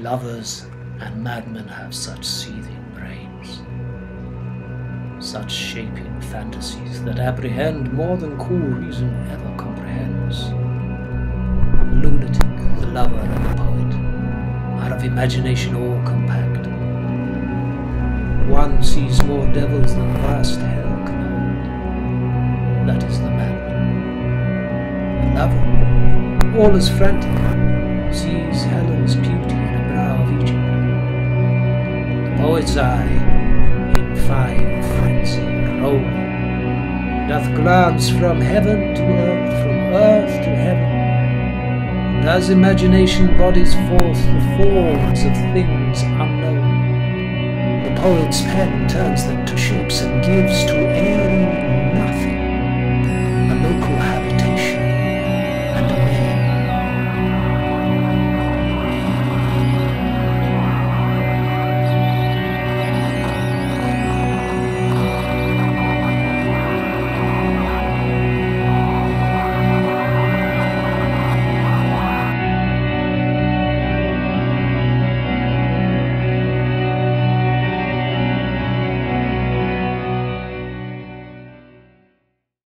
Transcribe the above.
Lovers and madmen have such seething brains, such shaping fantasies that apprehend more than cool reason ever comprehends. The lunatic, the lover, and the poet are of imagination all compact. One sees more devils than vast hell can hold. That is the madman. The lover, all is frantic, sees Helen's Poet's eye, in fine frenzy rolling, doth glance from heaven to earth, from earth to heaven, and as imagination bodies forth the forms of things unknown, the poet's pen turns them to shapes and gives to any